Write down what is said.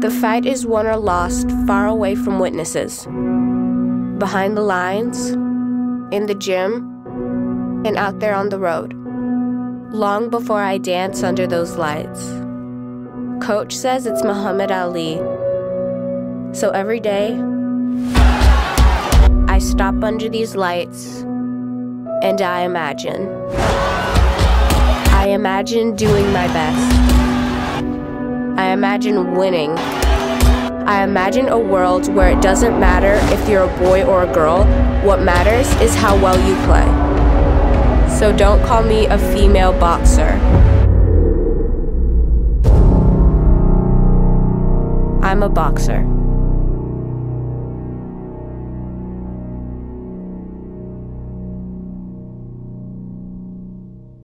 The fight is won or lost far away from witnesses. Behind the lines, in the gym, and out there on the road. Long before I dance under those lights. Coach says it's Muhammad Ali. So every day, I stop under these lights and I imagine. I imagine doing my best. I imagine winning. I imagine a world where it doesn't matter if you're a boy or a girl, what matters is how well you play. So don't call me a female boxer. I'm a boxer.